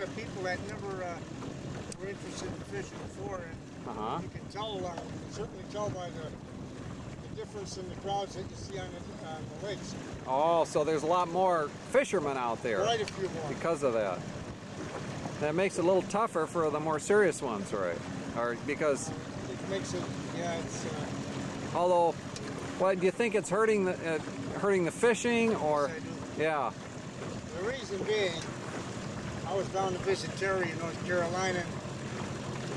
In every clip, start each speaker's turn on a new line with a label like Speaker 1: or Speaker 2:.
Speaker 1: lot of people that never uh, were interested in fishing before, and
Speaker 2: Uh-huh.
Speaker 1: you can tell, uh, you can certainly tell by the, the difference in the crowds that you see on the, on the lakes.
Speaker 2: Oh, so there's a lot more fishermen out there
Speaker 1: Quite a few more.
Speaker 2: because of that. That makes it a little tougher for the more serious ones, right? Or because,
Speaker 1: It makes it, yeah, it's. Uh,
Speaker 2: although, what do you think it's hurting the uh, hurting the fishing or?
Speaker 1: Yes, I do.
Speaker 2: Yeah.
Speaker 1: The reason being, I was down to visit Terry in North Carolina.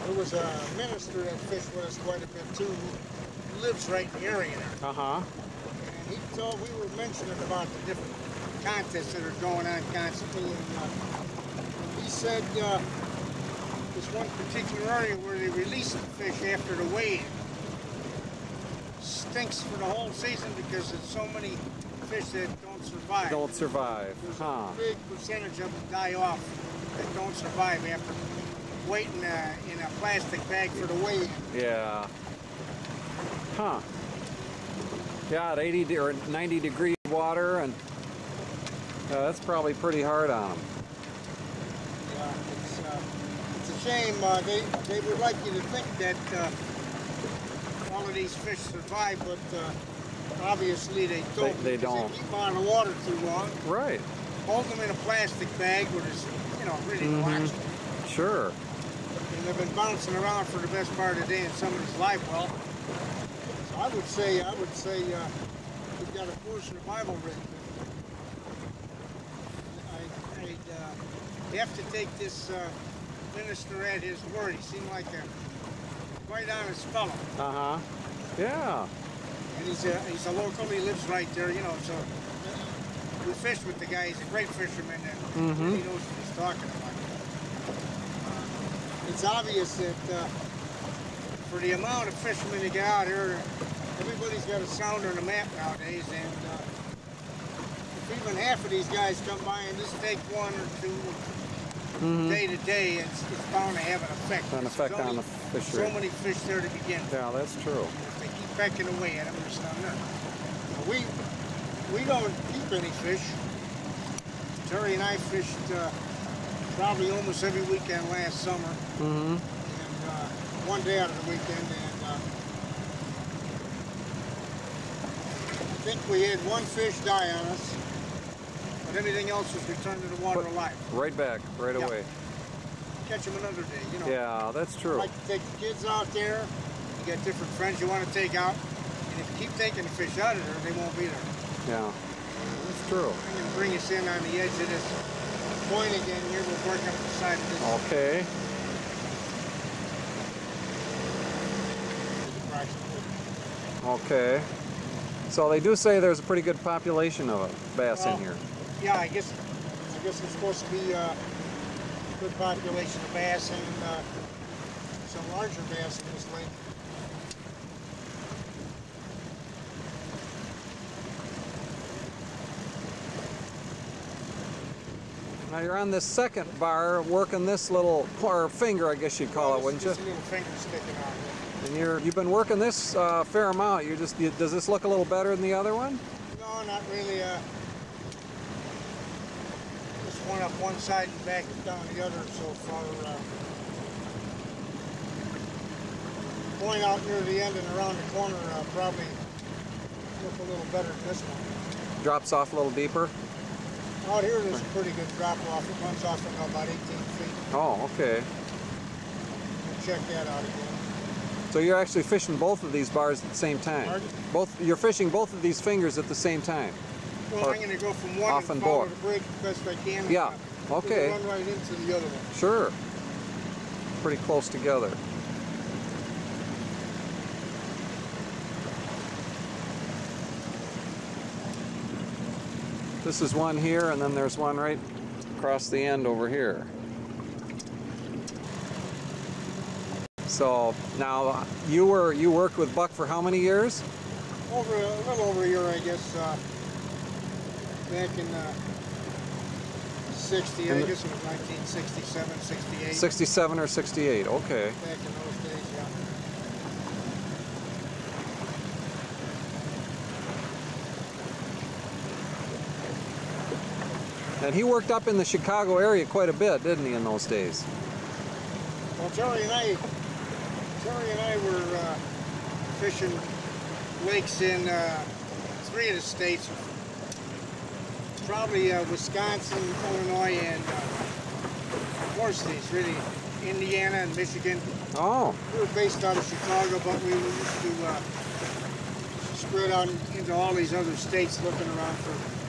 Speaker 1: There was a minister that fished with us quite a bit too, who lives right in the area there.
Speaker 2: Uh huh.
Speaker 1: And he told, we were mentioning about the different contests that are going on constantly. And uh, he said uh, this one particular area where they release the fish after the weigh stinks for the whole season because there's so many fish that don't survive.
Speaker 2: Don't survive.
Speaker 1: There's
Speaker 2: Huh.
Speaker 1: a big percentage of them die off that don't survive after waiting uh, in a plastic bag for the weigh-in.
Speaker 2: Yeah. Huh. Yeah, at 80 de- or 90 degree water, and uh, that's probably pretty hard on them.
Speaker 1: Yeah, it's, uh, it's a shame. Uh, they, they would like you to think that uh, all of these fish survive, but uh, obviously they don't.
Speaker 2: they
Speaker 1: because
Speaker 2: don't.
Speaker 1: They keep on the water too long.
Speaker 2: Right.
Speaker 1: Hold them in a plastic bag where there's, you know, really
Speaker 2: Mhm.
Speaker 1: relaxed.
Speaker 2: Sure.
Speaker 1: And they've been bouncing around for the best part of the day in somebody's life well. So I would say, I would say uh, we've got a poor survival rate. I, I'd uh, have to take this uh, minister at his word. He seemed like a quite honest fellow.
Speaker 2: Uh huh. Yeah.
Speaker 1: And he's a, he's a local, he lives right there, you know, so we fished with the guy. He's a great fisherman and
Speaker 2: Mhm.
Speaker 1: he knows what he's talking about. Uh, it's obvious that uh, for the amount of fishermen that get out here, everybody's got a sounder and a map nowadays, and uh, if even half of these guys come by and just take one or 2
Speaker 2: Mhm.
Speaker 1: day to day, it's, it's bound to have an effect.
Speaker 2: An effect on the fishery.
Speaker 1: So many fish there to begin with.
Speaker 2: Yeah, that's true.
Speaker 1: If they keep pecking away at them, there. Now, We, we don't keep any fish. Terry and I fished uh, probably almost every weekend last summer,
Speaker 2: Mm-hmm.
Speaker 1: and uh, one day out of the weekend, and uh, I think we had one fish die on us, but everything else was returned to the water
Speaker 2: But-
Speaker 1: alive.
Speaker 2: Right back, right
Speaker 1: Yeah.
Speaker 2: away.
Speaker 1: Catch them another day, you know.
Speaker 2: Yeah, that's true.
Speaker 1: like to take the kids out there. You got different friends you want to take out. And if you keep taking the fish out of there, they won't be there.
Speaker 2: Yeah, that's true.
Speaker 1: I'm going to bring us in on the edge of this point again here. We'll work up the side of this.
Speaker 2: Okay. Okay. So they do say there's a pretty good population of bass
Speaker 1: Well,
Speaker 2: in here.
Speaker 1: Yeah, I guess I guess it's supposed to be uh, a good population of bass and uh, some larger bass in this lake.
Speaker 2: Now you're on this second bar working this little, or finger I guess you'd call
Speaker 1: Well,
Speaker 2: it, wouldn't you?
Speaker 1: Just a little finger sticking out here.
Speaker 2: And you're, you've been working this uh, fair amount. You're just, you, does this look a little better than the other one?
Speaker 1: No, not really. Uh, just one up one side and back down the other so far. Uh, going out near the end and around the corner uh, probably look a little better than this one.
Speaker 2: Drops off a little deeper.
Speaker 1: Out here there's a pretty good drop off. It runs off from about 18 feet.
Speaker 2: Oh, okay.
Speaker 1: Check that out again.
Speaker 2: So you're actually fishing both of these bars at the same time.
Speaker 1: Pardon?
Speaker 2: Both, you're fishing both of these fingers at the same time.
Speaker 1: Well,
Speaker 2: Or
Speaker 1: I'm going to go from one
Speaker 2: off
Speaker 1: and
Speaker 2: and
Speaker 1: follow
Speaker 2: board.
Speaker 1: the break as best I can.
Speaker 2: Yeah, okay.
Speaker 1: Run right into the other one.
Speaker 2: Sure. Pretty close together. This is one here, and then there's one right across the end over here. So now you were you worked with Buck for how many years?
Speaker 1: Over a little over a year, I guess. Uh, back in uh, 60,
Speaker 2: In
Speaker 1: I guess it was 1967, 68.
Speaker 2: 67 or 68. Okay.
Speaker 1: Back in those days, yeah.
Speaker 2: And he worked up in the Chicago area quite a bit, didn't he, in those days?
Speaker 1: Well, Terry and I, Terry and I were uh, fishing lakes in uh, three of the states, probably uh, Wisconsin, Illinois, and uh, more states, really, Indiana and Michigan.
Speaker 2: Oh,
Speaker 1: We were based out of Chicago, but we used to uh, spread out into all these other states looking around for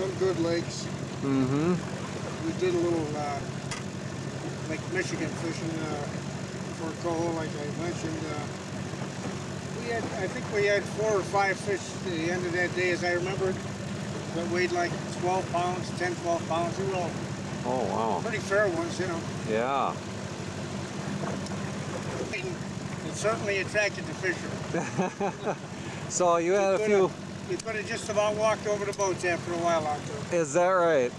Speaker 1: some good lakes.
Speaker 2: mm-hmm.
Speaker 1: We did a little uh, Lake Michigan fishing uh, for coho, like I mentioned. Uh, we had, I think we had four or five fish at the end of that day, as I remember it, that weighed like 12 pounds, 10, 12 pounds. They were all
Speaker 2: Oh, wow.
Speaker 1: pretty fair ones, you know.
Speaker 2: Yeah.
Speaker 1: It certainly attracted the fishermen.
Speaker 2: So you had a few,
Speaker 1: We could have just about walked over the boats after a while out there.
Speaker 2: is that right?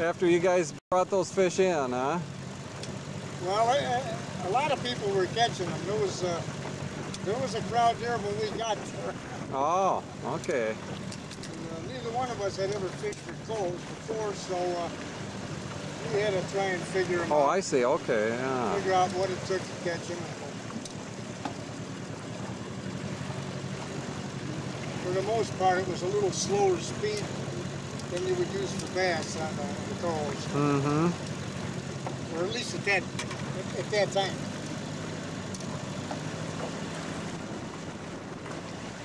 Speaker 2: After you guys brought those fish in, huh?
Speaker 1: Well, I- I- a lot of people were catching them. There was uh, there was a crowd there when we got there.
Speaker 2: Oh, okay.
Speaker 1: And, uh, neither one of us had ever fished for cohos before, so uh, we had to try and figure them
Speaker 2: Oh,
Speaker 1: out.
Speaker 2: I see. Okay, yeah.
Speaker 1: Figure out what it took to catch them. For the most part, it was a little slower speed than you would use for bass on the, the cohos,
Speaker 2: Mm-hmm.
Speaker 1: or at least at that at, at that time.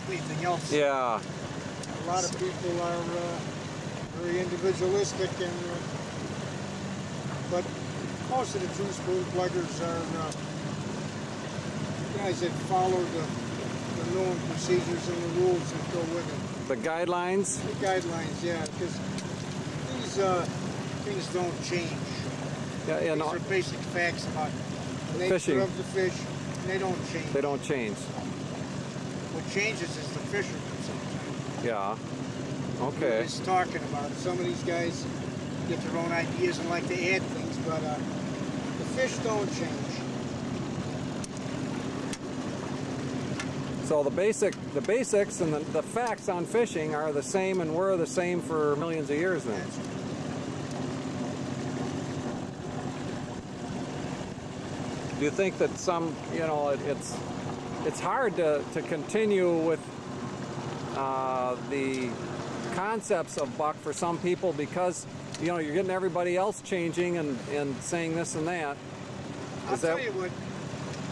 Speaker 1: Anything else?
Speaker 2: Yeah.
Speaker 1: A lot of people are uh, very individualistic, and uh, but most of the true spoon pluggers are uh, guys that follow the, the known procedures and the rules that go with it.
Speaker 2: The guidelines?
Speaker 1: The guidelines, yeah, because these uh, things don't change.
Speaker 2: Yeah, yeah,
Speaker 1: These
Speaker 2: and
Speaker 1: are basic facts about the nature
Speaker 2: Fishing.
Speaker 1: of the fish, and they don't change.
Speaker 2: they don't change.
Speaker 1: What changes is the fishermen sometimes.
Speaker 2: Yeah.
Speaker 1: We're
Speaker 2: Okay.
Speaker 1: just talking about it. Some of these guys get their own ideas and like to add things, but uh, the fish don't change.
Speaker 2: So the basic, the basics and the, the facts on fishing are the same and were the same for millions of years then. Do you think that some, you know, it, it's it's hard to, to continue with uh, the concepts of Buck for some people because you know you're getting everybody else changing and, and saying this and that.
Speaker 1: I'll
Speaker 2: that-
Speaker 1: tell you what.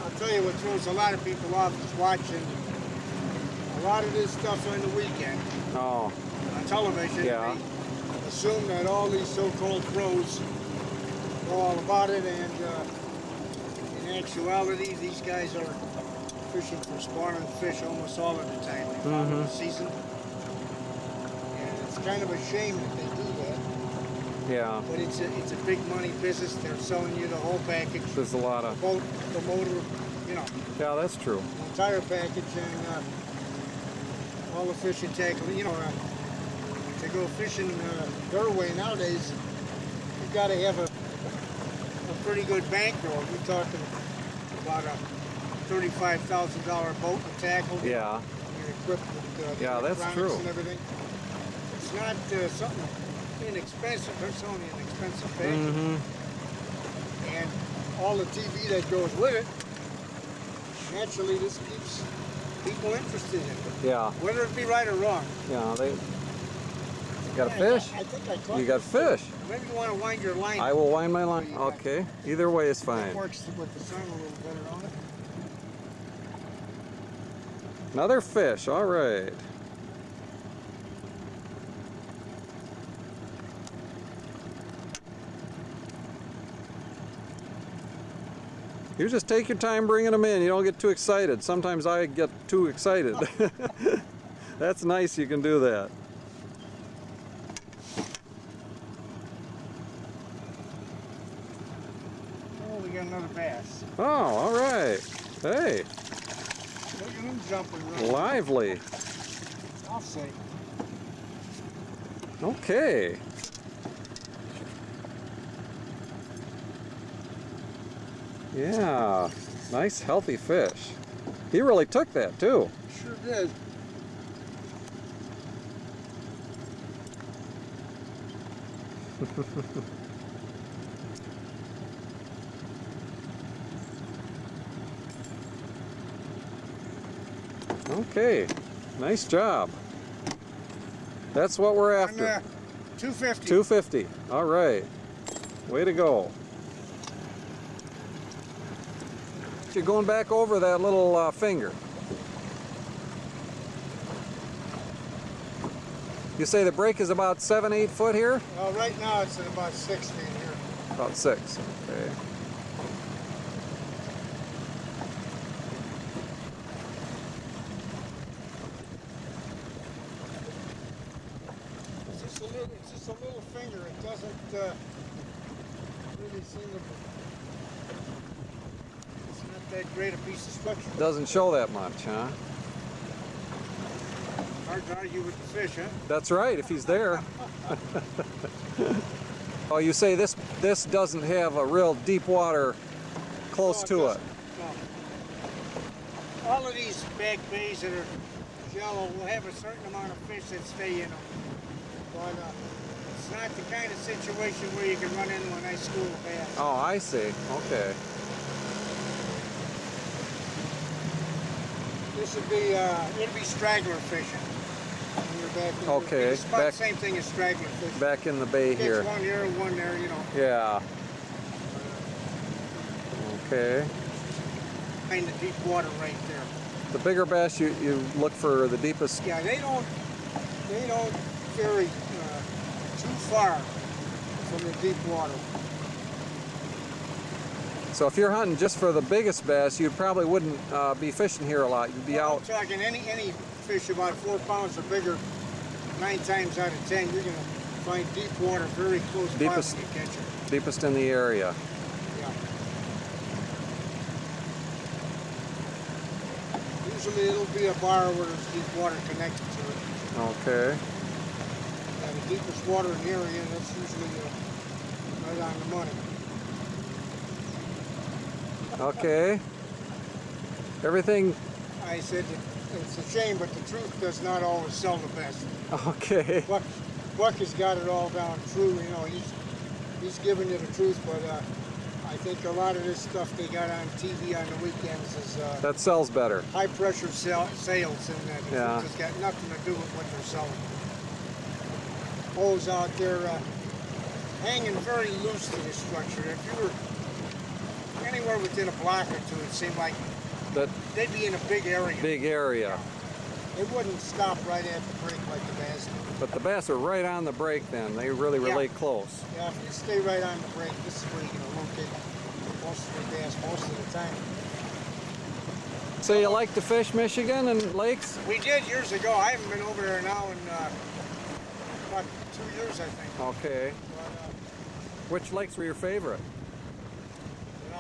Speaker 1: I'll tell you what throws a lot of people off is watching a lot of this stuff on the weekend
Speaker 2: Oh,
Speaker 1: on television.
Speaker 2: Yeah.
Speaker 1: Assume that all these so-called pros know all about it, and uh, in actuality, these guys are fishing for spawning fish almost all of the time. They follow the season, and it's kind of a shame that they do that.
Speaker 2: yeah.
Speaker 1: But it's a it's a big money business. They're selling you the whole package,
Speaker 2: There's a lot
Speaker 1: the
Speaker 2: of
Speaker 1: boat, the motor, you know,
Speaker 2: yeah. That's true.
Speaker 1: the entire package, and uh, all the fishing tackle. You know, uh, to go fishing uh, their way nowadays, you've got to have a a pretty good bank bankroll. We're talking about a thirty-five thousand dollar boat and tackle.
Speaker 2: Yeah.
Speaker 1: You're equipped with uh, the
Speaker 2: Yeah, that's true.
Speaker 1: and everything. It's not uh, something inexpensive. It's only an expensive package.
Speaker 2: Mm-hmm.
Speaker 1: and all the TV that goes with it, naturally this keeps people interested in it,
Speaker 2: Yeah.
Speaker 1: whether it be right or wrong.
Speaker 2: Yeah. They. You got a fish?
Speaker 1: I think I caught
Speaker 2: You got fish.
Speaker 1: Maybe you want to wind your line.
Speaker 2: I will wind my line. Okay. Either way is
Speaker 1: It
Speaker 2: fine.
Speaker 1: works with the sun a little better on it.
Speaker 2: Another fish. All right. You just take your time bringing them in. You don't get too excited. Sometimes I get too excited. That's nice you can do that.
Speaker 1: Oh, we got another bass.
Speaker 2: Oh, all right. Hey,
Speaker 1: Look at him jumping real.
Speaker 2: lively.
Speaker 1: I'll say.
Speaker 2: Okay. Yeah, nice healthy fish. He really took that too.
Speaker 1: Sure did.
Speaker 2: Okay, nice job. That's what we're after.
Speaker 1: uh, 250.
Speaker 2: 250. All right. Way to go. You're going back over that little uh, finger. You say the break is about seven, eight foot here?
Speaker 1: Well, right now it's at about six in here.
Speaker 2: About six. Okay.
Speaker 1: It's just a little, it's just a little finger. It doesn't uh, really seem to. That great a piece of structure.
Speaker 2: Doesn't show that much, huh?
Speaker 1: Hard to argue with the fish, huh?
Speaker 2: That's right, if he's there. oh, you say this this doesn't have a real deep water close
Speaker 1: No,
Speaker 2: to it.
Speaker 1: No. All of these back bays that are shallow will have a certain amount of fish that stay in them. But uh, it's not the kind of situation where you can run into a nice school bass.
Speaker 2: Oh, I see. Okay.
Speaker 1: This would be, uh, it'd be straggler fishing. Back in
Speaker 2: Okay,
Speaker 1: It's about
Speaker 2: back-
Speaker 1: the same thing as straggler fishing.
Speaker 2: Back in the bay
Speaker 1: Catch
Speaker 2: here.
Speaker 1: one here, one there, you know,
Speaker 2: Yeah. Okay.
Speaker 1: kind of deep water right there.
Speaker 2: The bigger bass, you, you look for the deepest.
Speaker 1: Yeah, they don't, they don't carry uh, too far from the deep water.
Speaker 2: So if you're hunting just for the biggest bass, you probably wouldn't uh, be fishing here a lot. You'd be
Speaker 1: Well,
Speaker 2: out.
Speaker 1: I'm talking any any fish about four pounds or bigger. Nine times out of ten, you're gonna find deep water very close by when
Speaker 2: Deepest-
Speaker 1: you catch it.
Speaker 2: Deepest in the area.
Speaker 1: Yeah. Usually it'll be a bar where there's deep water connected to it.
Speaker 2: Okay.
Speaker 1: Yeah, the deepest water in the area, that's usually uh, right on the money.
Speaker 2: Okay. Everything.
Speaker 1: I said it's a shame, but the truth does not always sell the best.
Speaker 2: Okay.
Speaker 1: Buck, Buck has got it all down true. You know, he's he's giving you the truth, but uh, I think a lot of this stuff they got on TV on the weekends is uh,
Speaker 2: That sells better.
Speaker 1: high pressure sell, sales, and that
Speaker 2: Yeah.
Speaker 1: has got nothing to do with what they're selling. Holes out there uh, hanging very loose to the structure. If you were anywhere within a block or two, it seemed like
Speaker 2: That
Speaker 1: they'd be in a big area.
Speaker 2: big area.
Speaker 1: They wouldn't stop right at the break like the bass do.
Speaker 2: But the bass are right on the break then. They really
Speaker 1: Yeah.
Speaker 2: relate close.
Speaker 1: Yeah, if you stay right on the break, this is where you're gonna locate most of the bass most of the time.
Speaker 2: So you like to fish Michigan and lakes?
Speaker 1: We did years ago. I haven't been over there now in uh, about two years, I think.
Speaker 2: Okay.
Speaker 1: But, uh,
Speaker 2: Which lakes were your favorite?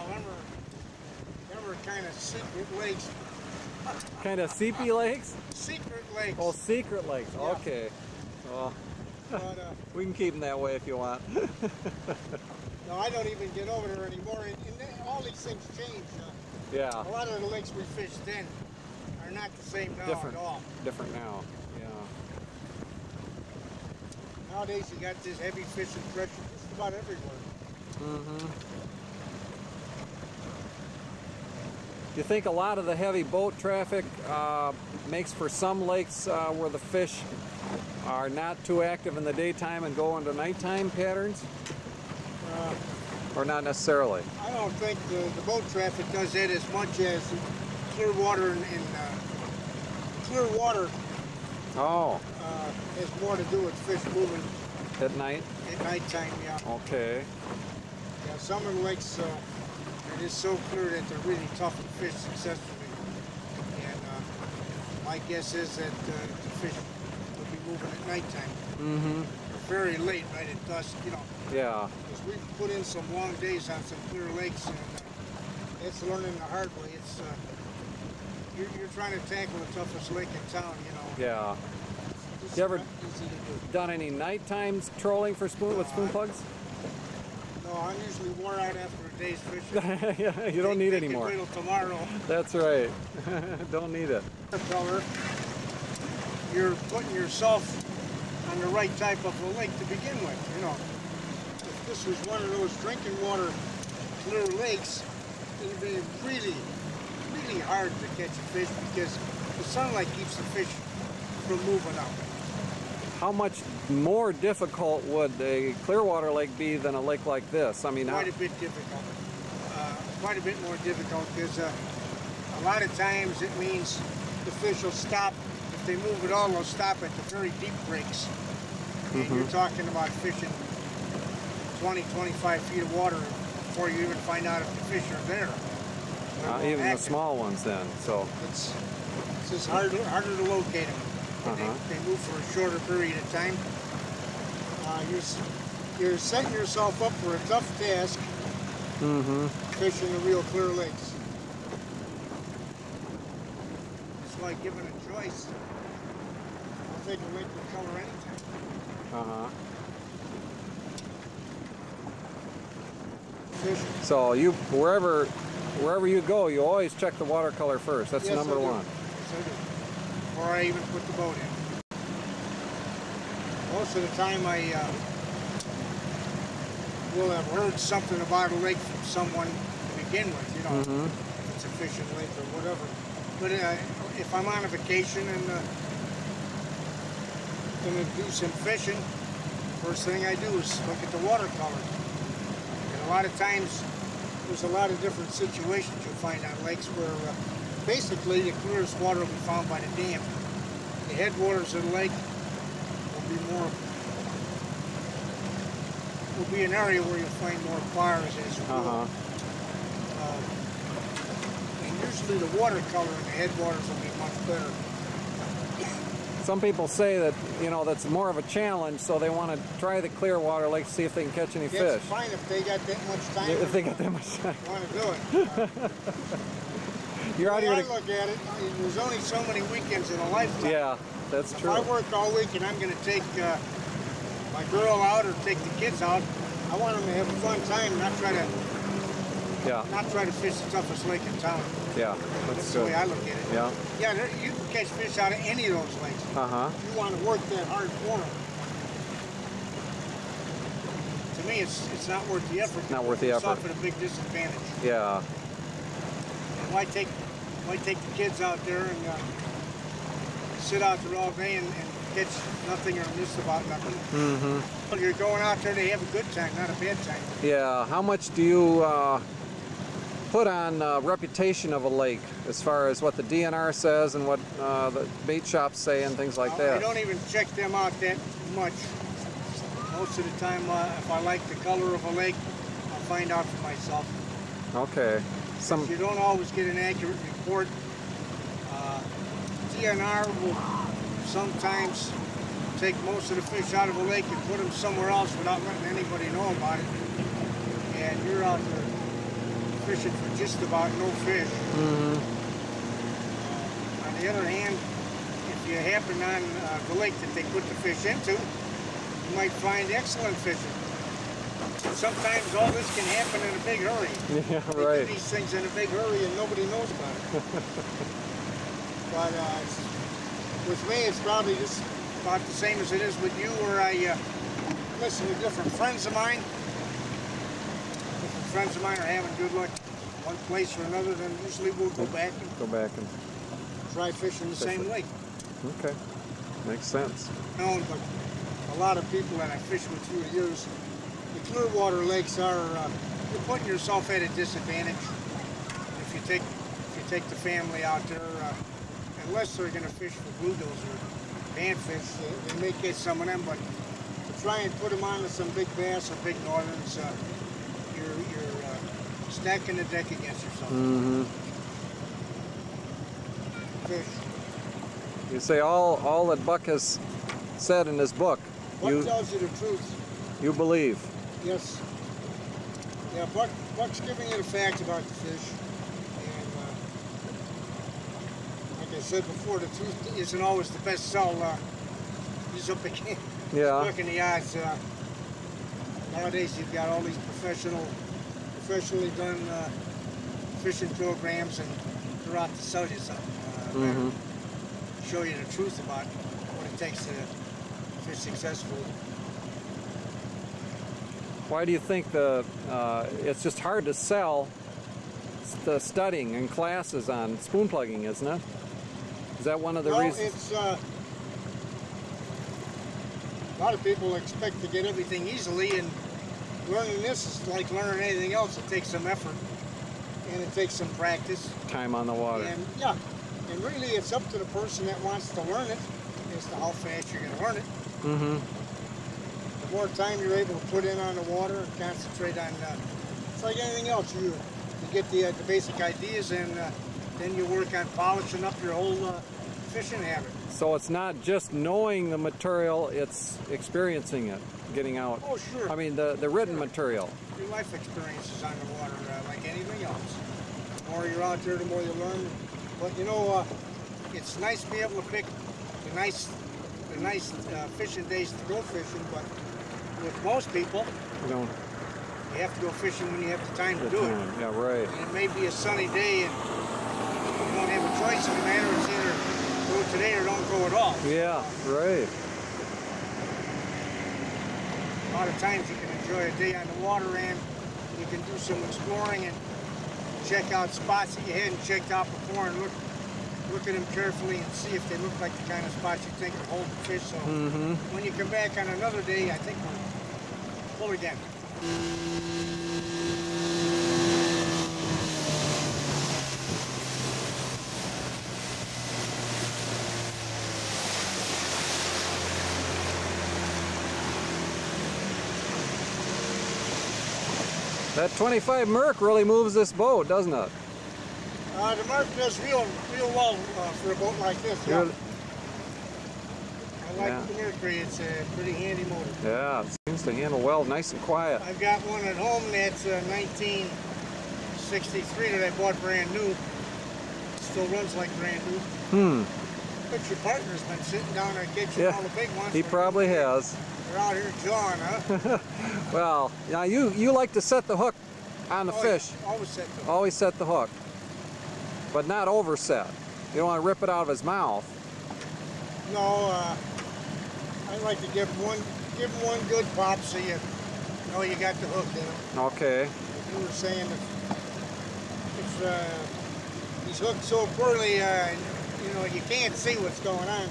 Speaker 1: You know, them are, them are kind of secret lakes.
Speaker 2: Kind of seepy lakes?
Speaker 1: Secret lakes.
Speaker 2: Oh, secret lakes.
Speaker 1: Yeah.
Speaker 2: Okay. Well,
Speaker 1: But, uh,
Speaker 2: we can keep them that way if you want.
Speaker 1: no, I don't even get over there anymore. And, and all these things change. Uh,
Speaker 2: yeah.
Speaker 1: a lot of the lakes we fished then are not the same now
Speaker 2: Different.
Speaker 1: at all.
Speaker 2: Different now. Yeah.
Speaker 1: Nowadays, you got this heavy fishing pressure just about everywhere.
Speaker 2: Mm-hmm. You think a lot of the heavy boat traffic uh, makes for some lakes uh, where the fish are not too active in the daytime and go into nighttime patterns?
Speaker 1: Uh,
Speaker 2: Or not necessarily?
Speaker 1: I don't think the, the boat traffic does that as much as clear water and, and uh, clear water
Speaker 2: Oh,
Speaker 1: uh, has more to do with fish moving
Speaker 2: at night?
Speaker 1: at nighttime. Yeah,
Speaker 2: Okay.
Speaker 1: yeah. Some of the lakes uh, it is so clear that they're really tough to fish successfully. And uh, my guess is that uh, the fish will be moving at nighttime,
Speaker 2: Mm-hmm.
Speaker 1: or very late, right at dusk. You know,
Speaker 2: Yeah.
Speaker 1: because we've put in some long days on some clear lakes, and uh, it's learning the hard way. It's uh, you're, you're trying to tackle the toughest lake in town. You know.
Speaker 2: Yeah. You ever-
Speaker 1: not easy to do.
Speaker 2: Done any nighttime trolling for spoon with spoon plugs?
Speaker 1: I'm usually wore out after a day's fishing.
Speaker 2: yeah, you don't need any more.
Speaker 1: Tomorrow.
Speaker 2: That's right. don't need it.
Speaker 1: You're putting yourself on the right type of a lake to begin with. You know, if this was one of those drinking water clear lakes, it'd be really, really hard to catch a fish because the sunlight keeps the fish from moving up.
Speaker 2: How much more difficult would a Clearwater lake be than a lake like this? I mean, how,
Speaker 1: Quite a bit difficult. Uh, quite a bit more difficult because uh, a lot of times it means the fish will stop. If they move at all, they'll stop at the very deep breaks. And you're talking about fishing 20, 25 feet of water before you even find out if the fish are there.
Speaker 2: Uh, even the small ones then. So,
Speaker 1: It's, it's just harder, harder to locate them.
Speaker 2: Uh-huh.
Speaker 1: They, they move for a shorter period of time. Uh, you're, you're setting yourself up for a tough task
Speaker 2: mm-hmm.
Speaker 1: fishing the real clear lakes. That's why given a choice, I'll take a lake with color anytime.
Speaker 2: Uh-huh.
Speaker 1: Fishing.
Speaker 2: So you wherever wherever you go, you always check the watercolor first. That's
Speaker 1: Yes,
Speaker 2: number one.
Speaker 1: Yes. Before I even put the boat in. Most of the time I uh, will have heard something about a lake from someone to begin with, you know,
Speaker 2: Mhm.
Speaker 1: if it's a fishing lake or whatever. But uh, if I'm on a vacation and uh, gonna do some fishing, first thing I do is look at the watercolor. And a lot of times, there's a lot of different situations you'll find on lakes where uh, basically the clearest water will be found by the dam. The headwaters of the lake will be more, will be an area where you'll find more bars as a rule.
Speaker 2: Uh-huh.
Speaker 1: Um, and usually the water color in the headwaters will be much better.
Speaker 2: Some people say that you know that's more of a challenge, so they want to try the Clearwater lake to see if they can catch any
Speaker 1: That's
Speaker 2: fish.
Speaker 1: fine if they got that much time
Speaker 2: If they got that much time.
Speaker 1: want to do it.
Speaker 2: You're out here
Speaker 1: I look at it, there's only so many weekends in a lifetime.
Speaker 2: Yeah, that's
Speaker 1: If
Speaker 2: true.
Speaker 1: I work all week and I'm going to take uh, my girl out or take the kids out, I want them to have a fun time, not try to
Speaker 2: Yeah,
Speaker 1: not try to fish the toughest lake in town.
Speaker 2: yeah,
Speaker 1: That's
Speaker 2: that's
Speaker 1: the way. I look at it.
Speaker 2: Yeah.
Speaker 1: Yeah, there, you can catch fish out of any of those lakes.
Speaker 2: Uh-huh.
Speaker 1: You want to work that hard for them. To me, it's it's not worth the effort.
Speaker 2: Not worth the effort.
Speaker 1: It's off at a big disadvantage.
Speaker 2: Yeah.
Speaker 1: Why take why take the kids out there and uh, sit out there all day and, and catch nothing or miss about nothing?
Speaker 2: Mm-hmm.
Speaker 1: Well, you're going out there to have a good time, not a bad time.
Speaker 2: Yeah. How much do you uh, put on uh, reputation of a lake as far as what the DNR says and what uh, the bait shops say and things like
Speaker 1: that? I don't even check them out that much. Most of the time, uh, if I like the color of a lake, I'll find out for myself.
Speaker 2: Okay. Some.
Speaker 1: you don't always get an accurate report. Uh, DNR will sometimes take most of the fish out of a lake and put them somewhere else without letting anybody know about it. And you're out there fishing for just about no fish.
Speaker 2: Mhm.
Speaker 1: Uh, on the other hand, if you happen on uh, the lake that they put the fish into, you might find excellent fishing. Sometimes all this can happen in a big hurry.
Speaker 2: Yeah.
Speaker 1: They
Speaker 2: Right.
Speaker 1: do these things in a big hurry and nobody knows about it. but uh, with me, it's probably just about the same as it is with you, where I uh, listen to different friends of mine. Different friends of mine are having good luck one place or another, then usually we'll go back and
Speaker 2: Go back and.
Speaker 1: try fishing the same
Speaker 2: Fishing.
Speaker 1: lake.
Speaker 2: Okay. Makes sense.
Speaker 1: Known, but a lot of people that I fish with through the years, clear water lakes are uh, you're putting yourself at a disadvantage if you take if you take the family out there. Uh, unless they're going to fish for bluegills or panfish, they, they may catch some of them. But to try and put them onto some big bass or big northerns, uh, you're you're uh, stacking the deck against yourself.
Speaker 2: Mm-hmm.
Speaker 1: Fish.
Speaker 2: You say all all that Buck has said in his book.
Speaker 1: What
Speaker 2: You
Speaker 1: tells you the truth?
Speaker 2: you believe.
Speaker 1: Yes. Yeah, Buck, Buck's giving you the facts about the fish. And uh, like I said before, the truth isn't always the best sell. Uh, he's up against
Speaker 2: Yeah.
Speaker 1: looking the odds. Uh, nowadays, you've got all these professional, professionally done uh, fishing programs, and they're out to sell you something. Uh,
Speaker 2: Mm-hmm.
Speaker 1: Show you the truth about what it takes to fish successfully.
Speaker 2: Why do you think the uh, it's just hard to sell the studying and classes on spoon plugging, isn't it? Is that one of the
Speaker 1: well,
Speaker 2: reasons?
Speaker 1: it's uh, a lot of people expect to get everything easily, and learning this is like learning anything else. It takes some effort, and it takes some practice.
Speaker 2: Time on the water.
Speaker 1: And yeah, and really, it's up to the person that wants to learn it as to how fast you're going to learn it.
Speaker 2: Mm-hmm.
Speaker 1: More time you're able to put in on the water and concentrate on, uh, it's like anything else. You you get the uh, the basic ideas, and uh, then you work on polishing up your whole uh, fishing habit.
Speaker 2: So it's not just knowing the material; it's experiencing it, getting out.
Speaker 1: Oh, sure.
Speaker 2: I mean, the the written material.
Speaker 1: Your life experiences on the water, uh, like anything else. The more you're out there, the more you learn. But you know, uh, it's nice to be able to pick the nice, the nice uh, fishing days to go fishing. But with most people,
Speaker 2: You know,
Speaker 1: you have to go fishing when you have the time to
Speaker 2: the
Speaker 1: do it.
Speaker 2: Yeah, right.
Speaker 1: And it may be a sunny day, and you don't have a choice in the matter. It's either go today or don't go at all.
Speaker 2: Yeah, right.
Speaker 1: A lot of times you can enjoy a day on the water and you can do some exploring and check out spots that you hadn't checked out before and look look at them carefully and see if they look like the kind of spots you think will hold the fish. So
Speaker 2: Mm-hmm.
Speaker 1: when you come back on another day, I think we're full again.
Speaker 2: That 25 Merc really moves this boat, doesn't it?
Speaker 1: Uh, the Merc does real real well uh, for a boat like this. Yeah.
Speaker 2: Good.
Speaker 1: I like
Speaker 2: Yeah.
Speaker 1: the Mercury. It's a pretty handy motor.
Speaker 2: Yeah, seems to handle well, nice and quiet.
Speaker 1: I've got one at home that's uh, 1963 that I bought brand new. Still runs like brand new.
Speaker 2: Hmm.
Speaker 1: But your partner's been sitting down there catching
Speaker 2: Yeah,
Speaker 1: all the big ones.
Speaker 2: He probably has.
Speaker 1: They're out here jawing, huh?
Speaker 2: Well, now you you like to set the hook on the fish.
Speaker 1: Always set to.
Speaker 2: Always set the hook, but not overset. You don't want to rip it out of his mouth.
Speaker 1: No, uh, I like to give one, give him one good pop so you know you got the hook in him.
Speaker 2: Okay.
Speaker 1: You were saying if, if uh, he's hooked so poorly, uh, you know, you can't see what's going on.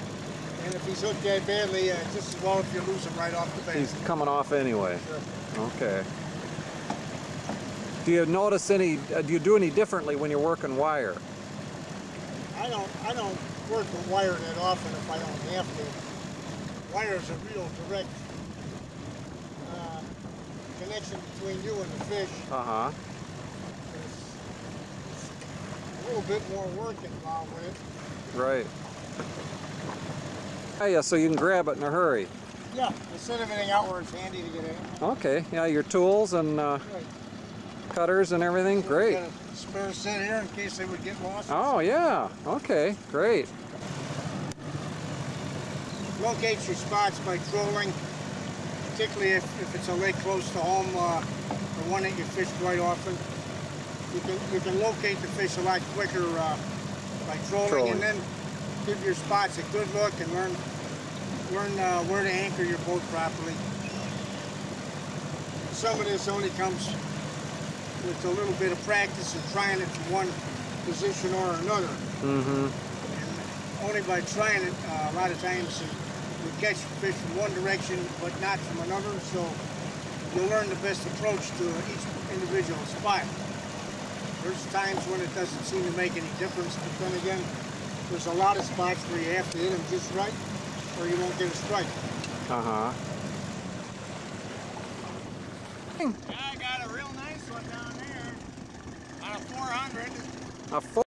Speaker 1: And if he's hooked that badly, uh, just as well if you lose him right off the bat.
Speaker 2: He's coming off anyway.
Speaker 1: Sure.
Speaker 2: Okay. Do you notice any? Uh, do you do any differently when you're working wire?
Speaker 1: I don't, I don't work with wire that often if I don't have to. Wire is a real direct connection between you and the fish.
Speaker 2: Uh huh.
Speaker 1: It's, it's a little bit more work involved with it.
Speaker 2: Right. Oh, yeah, so you can grab it in a hurry.
Speaker 1: Yeah, to set everything out where it's handy to get in.
Speaker 2: Okay. Yeah, your tools and uh,
Speaker 1: Right.
Speaker 2: cutters and everything. Great.
Speaker 1: Got a spare set here in case they would get lost.
Speaker 2: Oh yeah. Okay. Great.
Speaker 1: Locate your spots by trolling, particularly if, if it's a lake close to home, uh, or one that you fish quite often. You can you can locate the fish a lot quicker uh, by trolling,
Speaker 2: Trolling.
Speaker 1: and then give your spots a good look and learn learn uh, where to anchor your boat properly. Some of this only comes with a little bit of practice and trying it from one position or another.
Speaker 2: Mm-hmm.
Speaker 1: And only by trying it, uh, a lot of times you catch fish from one direction but not from another, so you'll learn the best approach to each individual spot. There's times when it doesn't seem to make any difference, but then again, there's a lot of spots where you have to hit them just right or you won't get a strike.
Speaker 2: Uh huh.
Speaker 1: Yeah, I got a real nice one down there on a 400.
Speaker 2: A four.